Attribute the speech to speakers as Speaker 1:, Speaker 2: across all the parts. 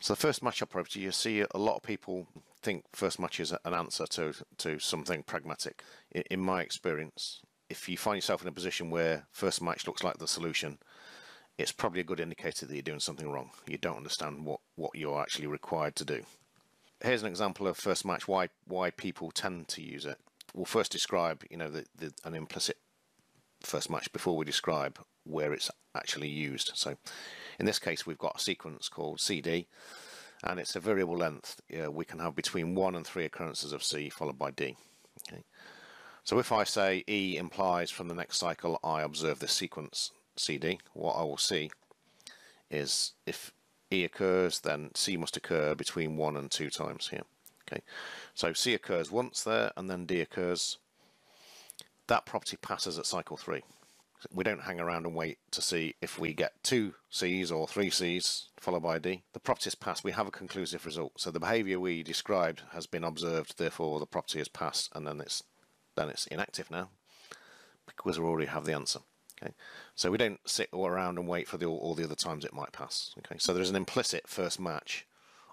Speaker 1: So the first match operator, you see a lot of people think first match is an answer to to something pragmatic. In, in my experience, if you find yourself in a position where first match looks like the solution, it's probably a good indicator that you're doing something wrong. You don't understand what, what you're actually required to do. Here's an example of first match, why why people tend to use it. We'll first describe, you know, the, the, an implicit first match before we describe where it's actually used. So in this case, we've got a sequence called CD, and it's a variable length. Uh, we can have between one and three occurrences of C followed by D. Okay. So if I say E implies from the next cycle I observe this sequence CD, what I will see is if E occurs, then C must occur between one and two times here. Okay, so C occurs once there, and then D occurs. That property passes at cycle three. We don't hang around and wait to see if we get two C's or three C's followed by D. The property is passed. We have a conclusive result. So the behaviour we described has been observed. Therefore, the property is passed, and then it's then it's inactive now because we already have the answer. Okay, so we don't sit all around and wait for the, all the other times it might pass. Okay, so there's an implicit first match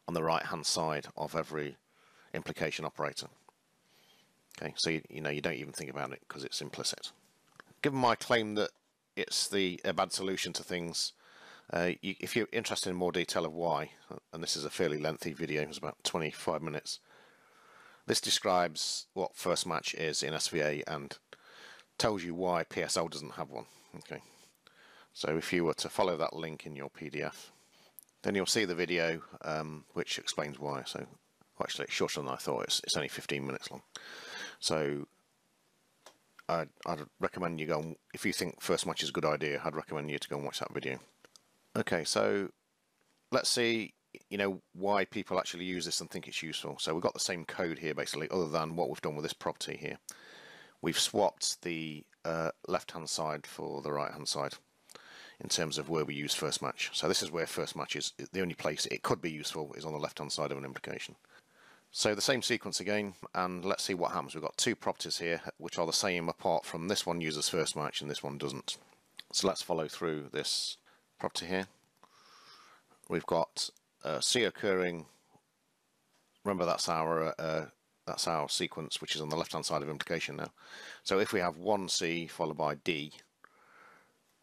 Speaker 1: on the right hand side of every implication operator. Okay, so you, you know you don't even think about it because it's implicit. Given my claim that it's the a bad solution to things, uh, you, if you're interested in more detail of why, and this is a fairly lengthy video, it's about 25 minutes. This describes what first match is in SVA and tells you why PSL doesn't have one. Okay, so if you were to follow that link in your PDF, then you'll see the video um, which explains why. So well, actually, it's shorter than I thought. It's, it's only 15 minutes long. So I'd, I'd recommend you go. And, if you think first match is a good idea, I'd recommend you to go and watch that video. Okay, so let's see you know why people actually use this and think it's useful. So we've got the same code here basically, other than what we've done with this property here. We've swapped the uh, left-hand side for the right-hand side in terms of where we use first match. So this is where first match is the only place it could be useful is on the left-hand side of an implication. So the same sequence again, and let's see what happens. We've got two properties here which are the same apart from this one uses first match and this one doesn't. So let's follow through this property here. We've got uh, C occurring. Remember that's our uh, that's our sequence which is on the left hand side of implication now. So if we have one C followed by D,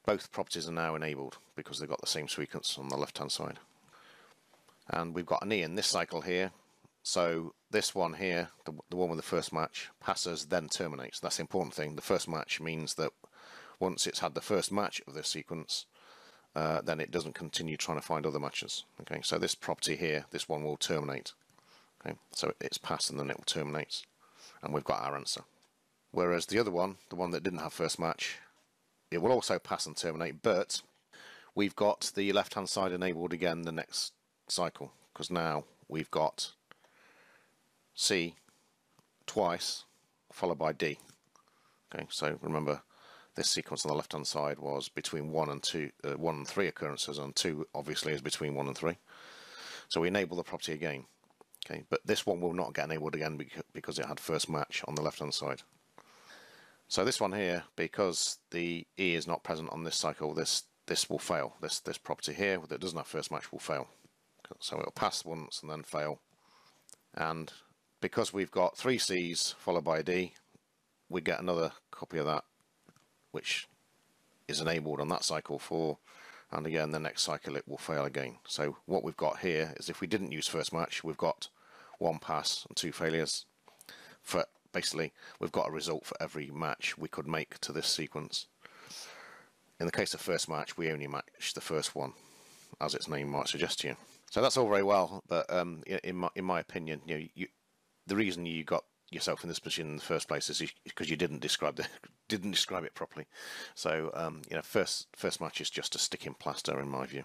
Speaker 1: both properties are now enabled because they've got the same sequence on the left hand side. And we've got an E in this cycle here. So this one here, the, the one with the first match, passes then terminates. That's the important thing. The first match means that once it's had the first match of this sequence, uh, then it doesn't continue trying to find other matches. Okay, so this property here, this one will terminate. Okay, so it's passed and then it will terminate, and we've got our answer. Whereas the other one, the one that didn't have first match, it will also pass and terminate, but we've got the left-hand side enabled again the next cycle, because now we've got C twice, followed by D. Okay, so remember this sequence on the left hand side was between 1 and 2, uh, 1 and 3 occurrences and 2 obviously is between 1 and 3. So we enable the property again. Okay, but this one will not get enabled again because it had first match on the left hand side. So this one here, because the E is not present on this cycle, this this will fail. This this property here that doesn't have first match will fail. So it'll pass once and then fail. And because we've got three C's followed by a D, we get another copy of that which is enabled on that cycle for and again the next cycle it will fail again. So what we've got here is if we didn't use first match we've got one pass and two failures for basically we've got a result for every match we could make to this sequence. In the case of first match we only match the first one as its name might suggest to you. So that's all very well but um, in, my, in my opinion you know you, the reason you got yourself in this position in the first place is because you didn't describe the didn't describe it properly. So um, you know, first first match is just a sticking plaster in my view.